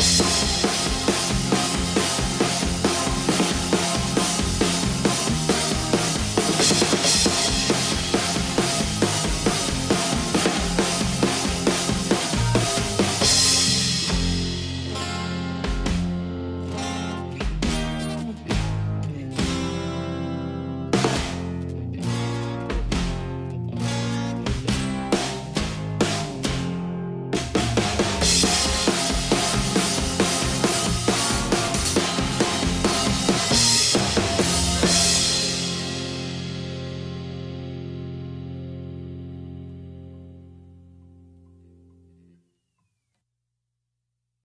Bye.